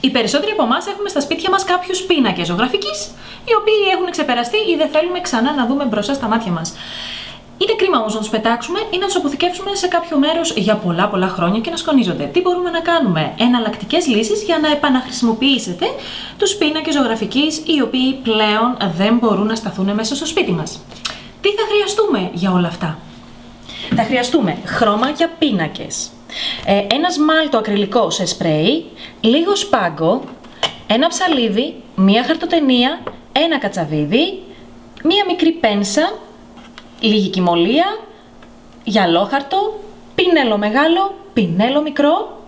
Οι περισσότεροι από εμάς έχουμε στα σπίτια μας κάποιους πίνακες ζωγραφικής, οι οποίοι έχουν ξεπεραστεί ή δεν θέλουμε ξανά να δούμε μπροστά στα μάτια μας. Είναι κρίμα όμως να τους πετάξουμε ή να τους αποθηκεύσουμε σε κάποιο μέρος για πολλά πολλά χρόνια και να σκονίζονται. Τι μπορούμε να κάνουμε, εναλλακτικές λύσεις για να επαναχρησιμοποιήσετε τους πίνακες ζωγραφικής οι οποίοι πλέον δεν μπορούν να σταθούν μέσα στο σπίτι μας. Τι θα χρειαστούμε για όλα αυτά; Θα χρειαστούμε χρώμα για πίνακες, ε, ένας σμάλτο ακριλικός σε σπρέι, λίγο σπάγκο, ένα ψαλίδι, μία χαρτοτενία, ένα κατσαβίδι, μία μικρή πένσα, λίγη κυμολία, γυαλόχαρτο, πινέλο μεγάλο, πινέλο μικρό,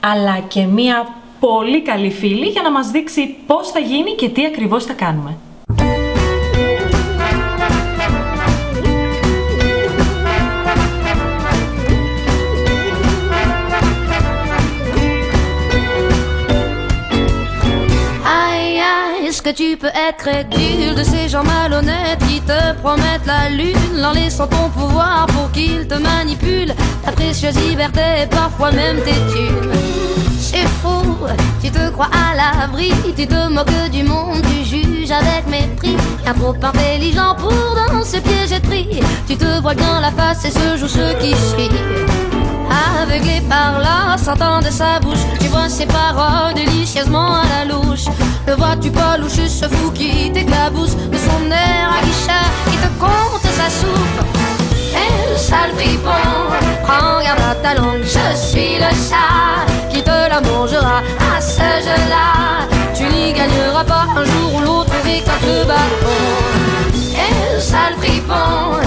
αλλά και μία πολύ καλή φίλη για να μας δείξει πώς θα γίνει και τι ακριβώς θα κάνουμε. Que tu peux être crédule de ces gens malhonnêtes qui te promettent la lune en laissant ton pouvoir pour qu'ils te manipulent ta précieuse liberté et parfois même tes thunes C'est fou, tu te crois à l'abri, tu te moques du monde, tu juges avec mépris. Un trop intelligent pour dans ce piège et Tu te vois bien la face et ce joue ce qui suit. Aveuglé par là, sentant de sa bouche, tu vois ses paroles délicieusement à la louche. Le vois-tu pas louche ce fou qui t'éclabousse de son air à guichet qui te compte sa soupe? Et le sale fripon, prends garde à ta langue, je suis le chat qui te la mangera à ce jeu-là. Tu n'y gagneras pas un jour ou l'autre avec le bâton. Et le sale fripon,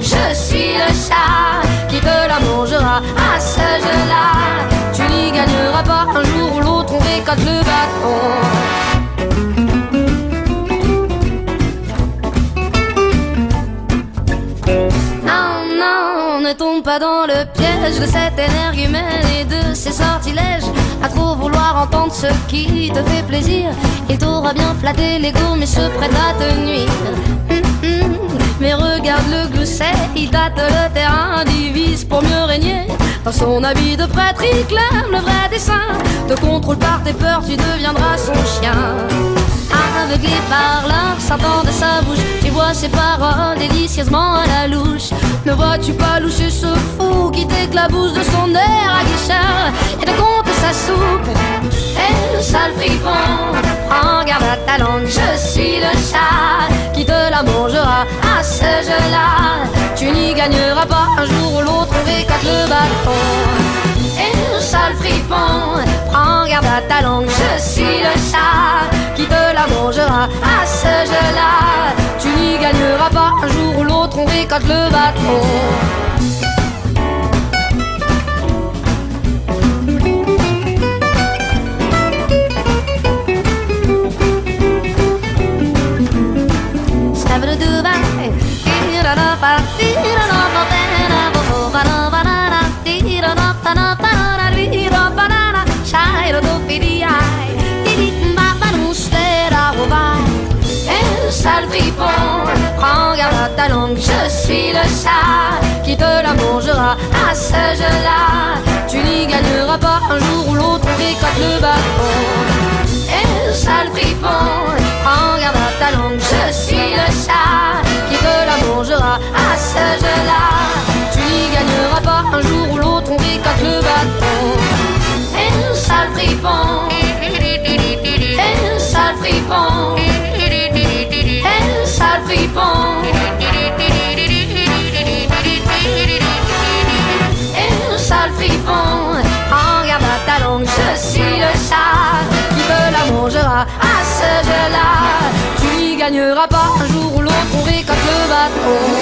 je suis le chat qui te la mangera à ce jeu-là. Tu n'y gagneras pas un jour ou l'autre, on récolte le bâton. Non, non, ne tombe pas dans le piège de cette énergumène et de ses sortilèges. À trop vouloir entendre ce qui te fait plaisir, il t'aura bien flatté l'ego, mais se prête à te nuire. Mais regarde le glousset, il tâte le terrain, divise pour mieux régner. Dans son habit de prêtre, il clame le vrai dessin. Te contrôle par tes peurs, tu deviendras son chien. Aveuglé par l'art de sa bouche, tu vois ses paroles délicieusement à la louche. Ne vois-tu pas loucher ce fou qui t'éclabousse de son air à guichard? Et te compte sa soupe? Et le sale fripon, garde à ta langue, je suis le chat ce jeu-là. Tu n'y gagneras pas un jour ou l'autre, on récolte le bâton. Et le sale fripon, prends garde à ta langue, je suis le chat qui te la mangera à ce jeu-là. Tu n'y gagneras pas un jour ou l'autre, on récolte le bâton. Prends garde à ta langue, je suis le chat qui te la ce jeu-là. Tu n'y gagneras pas un jour ou l'autre, le bâton. Et le sale fripon, prends à ta langue, je suis le chat sale fripon, le sale fripon fripon. Et le sale fripon, en à ta langue, le chat qui te la mangera à ce jeu-là. Tu n'y gagneras pas un jour ou l'autre, on récolte le bâton.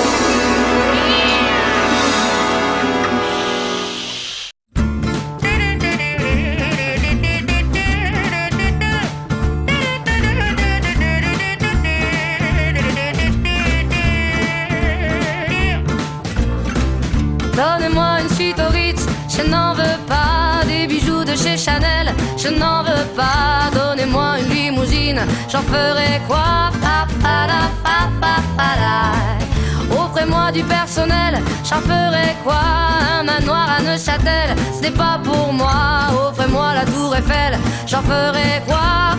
Je n'en veux pas des bijoux de chez Chanel, je n'en veux pas. Donnez-moi une limousine, j'en ferai quoi? Offrez-moi du personnel, j'en ferai quoi? Un manoir à Neuchâtel, ce n'est pas pour moi. Offrez-moi la tour Eiffel, j'en ferai quoi?